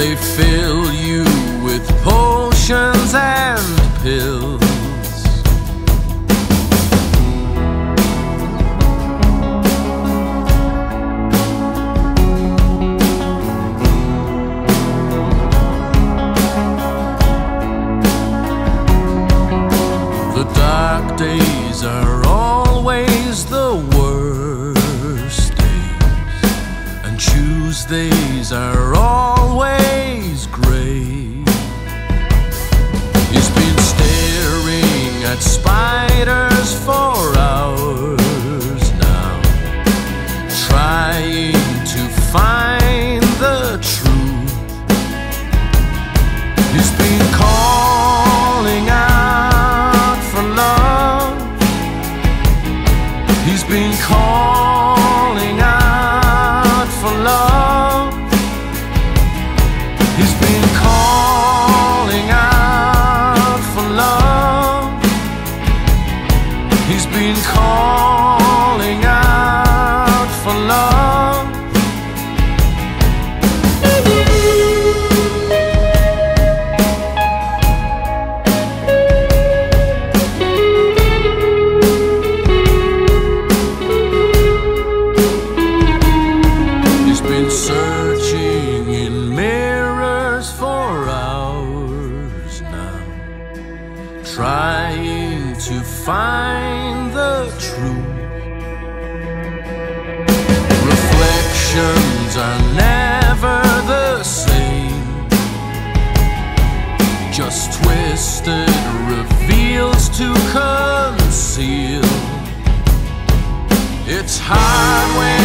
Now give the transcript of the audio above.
They fill you with potions and pills. The dark days are always the worst days, and Tuesdays are always. been called. to find the truth. Reflections are never the same, just twisted, reveals to conceal. It's hard when.